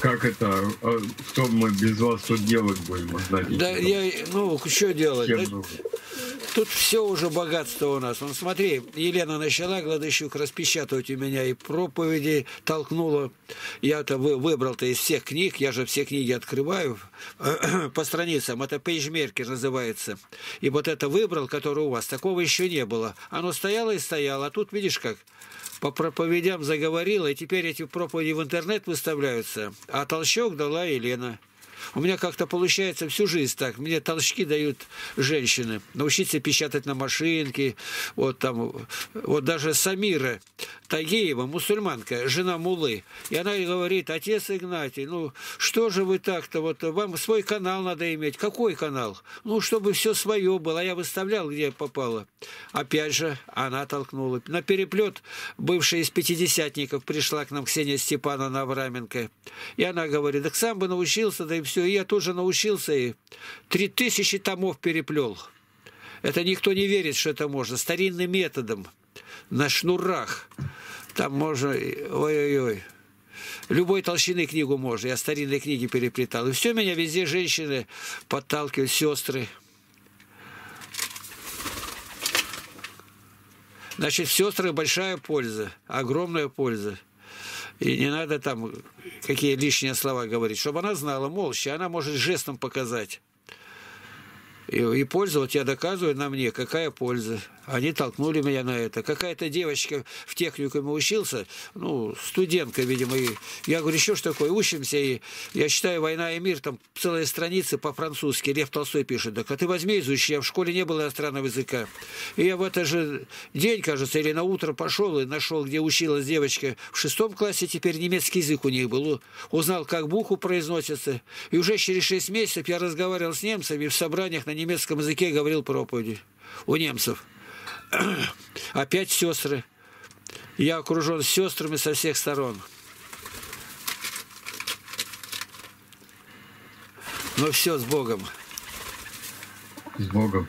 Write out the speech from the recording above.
как это, а что мы без вас тут делать будем? Знаете, Да, я, ну, что делать? Чем Да нужно? Тут все уже богатство у нас. Вон, смотри, Елена начала Гладыщук распечатывать у меня и проповеди толкнула. Я-то вы- выбрал-то из всех книг, я же все книги открываю по страницам. Это пейджмеркер называется. И вот это выбрал, который у вас, такого еще не было. Оно стояло и стояло, а тут, видишь как, по проповедям заговорила, и теперь эти проповеди в интернет выставляются. А толчок дала Елена. У меня как-то получается всю жизнь так. Мне толчки дают женщины. Научиться печатать на машинке. Вот там, вот даже Самира Тагеева, мусульманка, жена Мулы. И она ей говорит, отец Игнатий, ну что же вы так-то, вот вам свой канал надо иметь. Какой канал? Ну, чтобы все свое было. А я выставлял, где попало. Опять же, она толкнула. На переплет бывшая из пятидесятников пришла к нам Ксения Степановна Авраменко. И она говорит, так сам бы научился, да и все. И я тоже научился, и три тысячи томов переплел. Это никто не верит, что это можно. Старинным методом, на шнурах. Там можно, ой-ой-ой. Любой толщины книгу можно. Я старинные книги переплетал. И все меня везде женщины подталкивают, сестры. Значит, в сестрах большая польза, огромная польза. И не надо там какие лишние слова говорить, чтобы она знала молча, она может жестом показать. И, и польза, вот я доказываю на мне, какая польза. Они толкнули меня на это. Какая-то девочка в техникуме учился, ну, студентка, видимо. И я говорю, еще что такое, учимся. И я читаю «Война и мир», там целые страницы по-французски. Лев Толстой пишет. Так а ты возьми изучи, я в школе не было иностранного языка. И я в этот же день, кажется, или на утро пошел и нашел, где училась девочка. В шестом классе теперь немецкий язык у них был. Узнал, как букву произносится. И уже через шесть месяцев я разговаривал с немцами в собраниях на немецком языке говорил проповеди у немцев. Опять сестры. Я окружен сестрами со всех сторон. Ну все, с Богом. С Богом.